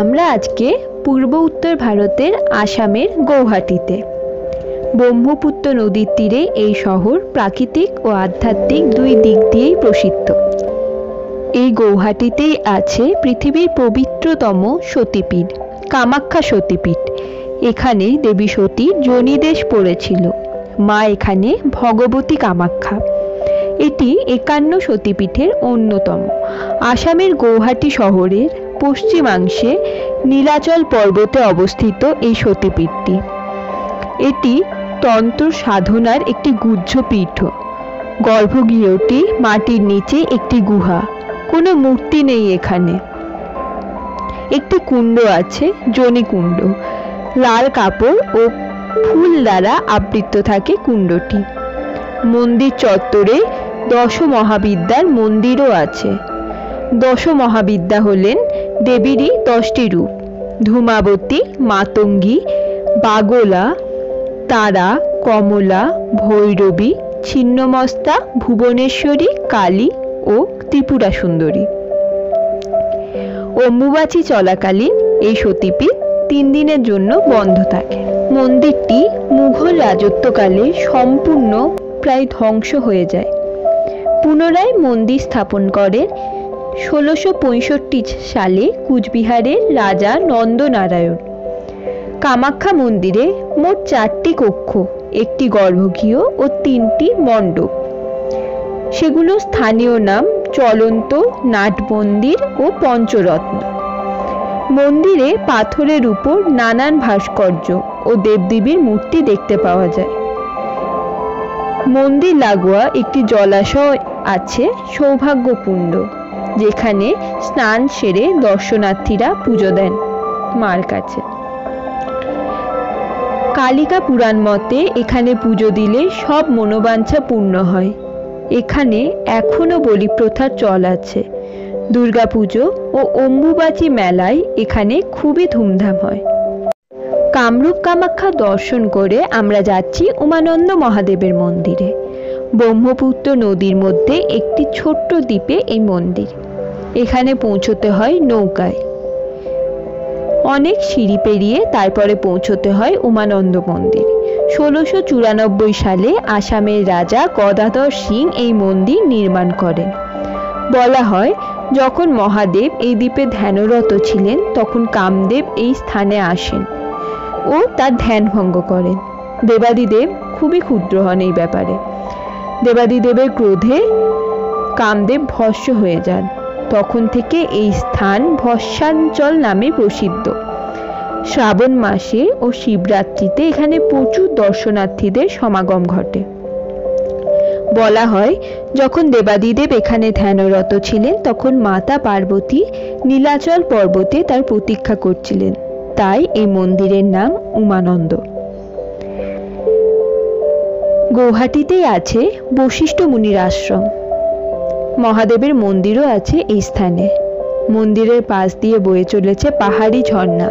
আমরা আজকে পূর্ব উত্তর ভারতের আসামের গৌহাটিতে। ব্রহ্মপুত্র নদীর তীরে এই শহর প্রাকৃতিক ও আধ্যাত্মিক দুই দিক দিয়েই প্রসিদ্ধ। এই গৌহাটিতেই আছে পৃথিবীর পবিত্রতম সতীপীঠ, কামাখ্যা সতীপীঠ। এখানে দেবী সতী জনিদেশ পড়েছিল। মা এখানে ভগবতী কামাখ্যা। এটি একান্ন সতীপীঠের অন্যতম। আসামের গৌহাটি শহরের পশ্চিমাংশে নীলাচল পর্বতে অবস্থিত এই সতীপীঠটি। এটি তন্ত্র সাধনার একটি গুহ্যপীঠ গর্ভগৃহটি মাটির নিচে একটি গুহা। কোনো মূর্তি নেই এখানে। একটি কুণ্ড আছে জনিকুণ্ড লাল কাপড় ও ফুল দ্বারা আবৃত থাকে কুণ্ডটি। মন্দির চত্বরে দশ মহাবিদ্যার মন্দিরও আছে। দশ মহাবিদ্যা হলেন দেবীরই দশটি রূপ। ধূমাবতী, মাতঙ্গী, বাগলা, তারা, কমলা, ভৈরবী, ছিন্নমস্তা, ভুবনেশ্বরী, কালী ও ত্রিপুরা সুন্দরী অম্বুবাচী চলাকালীন এই সতীপীঠ তিন দিনের জন্য বন্ধ থাকে। মন্দিরটি মুঘল রাজত্বকালে সম্পূর্ণ প্রায় ধ্বংস হয়ে যায়। পুনরায় মন্দির স্থাপন করেন ষোলোশো সালে কুচবিহারের রাজা নন্দনারায়ণ। কামাখ্যা মন্দিরে মোট চারটি কক্ষ, একটি গর্ভগৃহ ও তিনটি মণ্ডপ। সেগুলো স্থানীয় নাম চলন্ত নাট মন্দির ও পঞ্চরত্ন। মন্দিরে পাথরের উপর নানান ভাস্কর্য ও দেবদেবীর মূর্তি দেখতে পাওয়া যায়। মন্দির লাগোয়া একটি জলাশয় আছে সৌভাগ্যকুণ্ড। যেখানে স্নান সেরে দর্শনার্থীরা পুজো দেন মার কাছে। কালিকা পুরাণ মতে এখানে পুজো দিলে সব মনোবাঞ্ছা পূর্ণ হয়। এখানে এখনও বলি প্রথার চল আছে। দুর্গাপুজো ও অম্বুবাচী মেলায় এখানে খুবই ধুমধাম হয়। কামরূপ কামাখ্যা দর্শন করে আমরা যাচ্ছি উমানন্দ মহাদেবের মন্দিরে। ব্রহ্মপুত্র নদীর মধ্যে একটি ছোট্ট দ্বীপে এই মন্দির। এখানে পৌঁছতে হয় নৌকায়। অনেক সিঁড়ি পেরিয়ে তারপরে পৌঁছতে হয় উমানন্দ মন্দির। ষোলোশো চুরানব্বই সালে আসামের রাজা গদাধর সিং এই মন্দির নির্মাণ করেন। বলা হয়, যখন মহাদেব এই দ্বীপে ধ্যানরত ছিলেন, তখন কামদেব এই স্থানে আসেন ও তার ধ্যান ভঙ্গ করেন। দেবাদিদেব খুবই ক্ষুদ্র হন এই ব্যাপারে। দেবাদিদেবের ক্রোধে কামদেব ভস্য হয়ে যান। তখন থেকে এই স্থান ভস্যাঞ্চল নামে প্রসিদ্ধ। শ্রাবণ মাসে ও শিবরাত্রিতে এখানে প্রচুর দর্শনার্থীদের সমাগম ঘটে। বলা হয়, যখন দেবাদিদেব এখানে ধ্যানরত ছিলেন, তখন মাতা পার্বতী নীলাচল পর্বতে তার প্রতীক্ষা করছিলেন। তাই এই মন্দিরের নাম উমানন্দ। গৌহাটিতেই আছে বশিষ্ঠ মুনির আশ্রম। মহাদেবের মন্দিরও আছে এই স্থানে। মন্দিরের পাশ দিয়ে বয়ে চলেছে পাহাড়ি ঝর্ণা।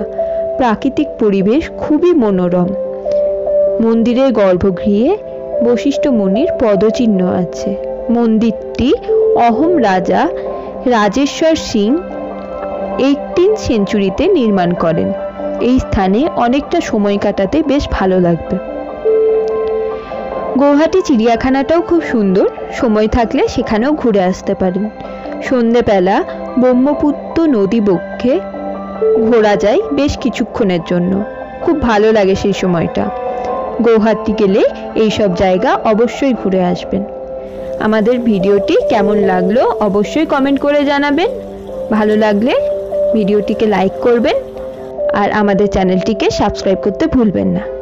প্রাকৃতিক পরিবেশ খুবই মনোরম। মন্দিরের গর্ভগৃহে বশিষ্ঠ মুনির পদচিহ্ন আছে। মন্দিরটি অহোম রাজা রাজেশ্বর সিং এইটিন সেঞ্চুরিতে নির্মাণ করেন। এই স্থানে অনেকটা সময় কাটাতে বেশ ভালো লাগবে। গৌহাটি চিড়িয়াখানাটাও খুব সুন্দর। সময় থাকলে সেখানেও ঘুরে আসতে পারেন। সন্ধেবেলা ব্রহ্মপুত্র নদী বক্ষে ঘোরা যায় বেশ কিছুক্ষণের জন্য। খুব ভালো লাগে সেই সময়টা। গৌহাটি গেলে এইসব জায়গা অবশ্যই ঘুরে আসবেন। আমাদের ভিডিওটি কেমন লাগল অবশ্যই কমেন্ট করে জানাবেন। ভালো লাগলে ভিডিওটিকে লাইক করবেন। আর আমাদের চ্যানেলটিকে সাবস্ক্রাইব করতে ভুলবেন না।